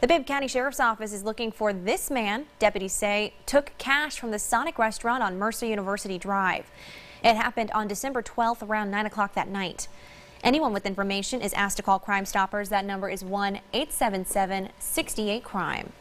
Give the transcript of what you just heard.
The Bibb County Sheriff's Office is looking for this man, deputies say, took cash from the Sonic restaurant on Mercer University Drive. It happened on December 12th around 9 o'clock that night. Anyone with information is asked to call Crime Stoppers. That number is 1 877 68 Crime.